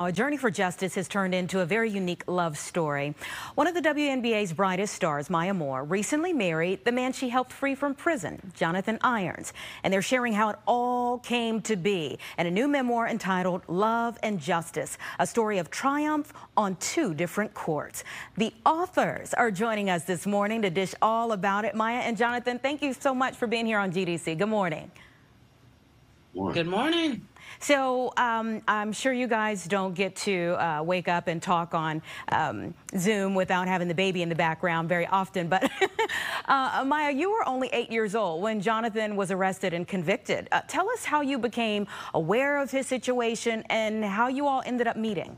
A journey for justice has turned into a very unique love story. One of the WNBA's brightest stars, Maya Moore, recently married the man she helped free from prison, Jonathan Irons. And they're sharing how it all came to be in a new memoir entitled Love and Justice, a story of triumph on two different courts. The authors are joining us this morning to dish all about it. Maya and Jonathan, thank you so much for being here on GDC. Good morning. Good morning. So um, I'm sure you guys don't get to uh, wake up and talk on um, Zoom without having the baby in the background very often. But uh, Maya, you were only eight years old when Jonathan was arrested and convicted. Uh, tell us how you became aware of his situation and how you all ended up meeting.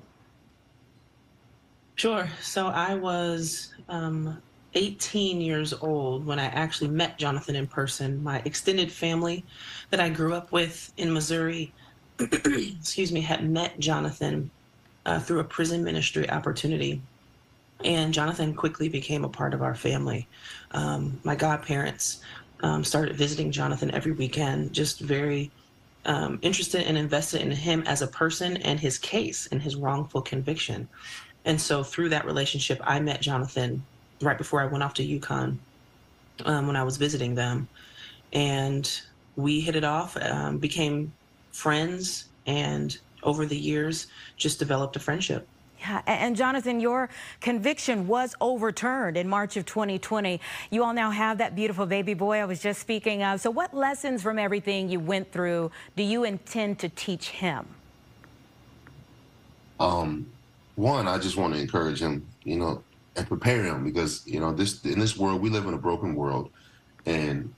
Sure. So I was um, 18 years old when I actually met Jonathan in person. My extended family that I grew up with in Missouri excuse me, had met Jonathan uh, through a prison ministry opportunity. And Jonathan quickly became a part of our family. Um, my godparents um, started visiting Jonathan every weekend, just very um, interested and invested in him as a person and his case and his wrongful conviction. And so through that relationship, I met Jonathan right before I went off to UConn um, when I was visiting them. And we hit it off, um, became friends, and over the years, just developed a friendship. Yeah, and Jonathan, your conviction was overturned in March of 2020. You all now have that beautiful baby boy I was just speaking of. So what lessons from everything you went through do you intend to teach him? Um, one, I just want to encourage him, you know, and prepare him because, you know, this in this world, we live in a broken world and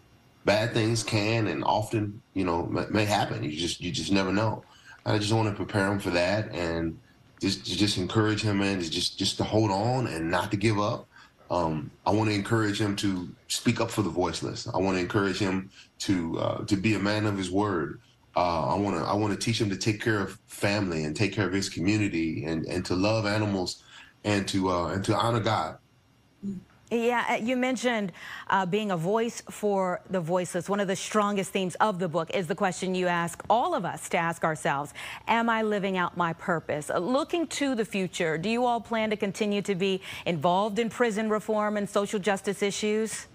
bad things can and often, you know, may, happen. You just you just never know. I just want to prepare him for that and just just encourage him and just just to hold on and not to give up. Um, I want to encourage him to speak up for the voiceless. I want to encourage him to uh, to be a man of his word. Uh, I want to I want to teach him to take care of family and take care of his community and and to love animals and to uh, and to honor God. Yeah, uh, you mentioned uh, being a voice for the voiceless. One of the strongest themes of the book is the question you ask all of us to ask ourselves, am I living out my purpose? Uh, looking to the future, do you all plan to continue to be involved in prison reform and social justice issues?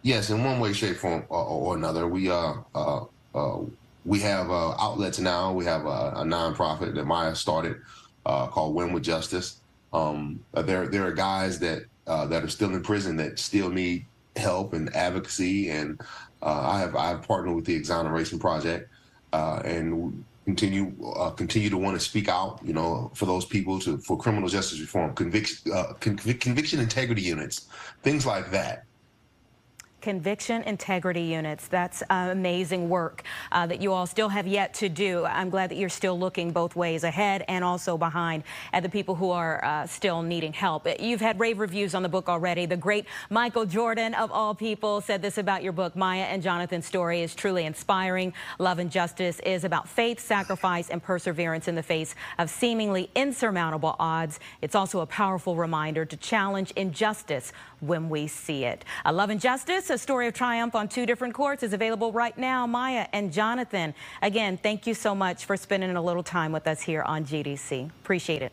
Yes, in one way, shape, form, or, another. We uh, uh, we have outlets now. We have a, a nonprofit that Maya started called Win with Justice um, there there are guys that uh, that are still in prison that still need help and advocacy, and uh, I have I've partnered with the Exoneration Project, uh, and continue uh, continue to want to speak out, you know, for those people to for criminal justice reform, conviction uh, conviction integrity units, things like that conviction integrity units. That's uh, amazing work uh, that you all still have yet to do. I'm glad that you're still looking both ways ahead and also behind at the people who are uh, still needing help. You've had rave reviews on the book already. The great Michael Jordan of all people said this about your book. Maya and Jonathan's story is truly inspiring. Love and Justice is about faith, sacrifice, and perseverance in the face of seemingly insurmountable odds. It's also a powerful reminder to challenge injustice when we see it. Love and Justice a story of triumph on two different courts is available right now. Maya and Jonathan, again, thank you so much for spending a little time with us here on GDC. Appreciate it.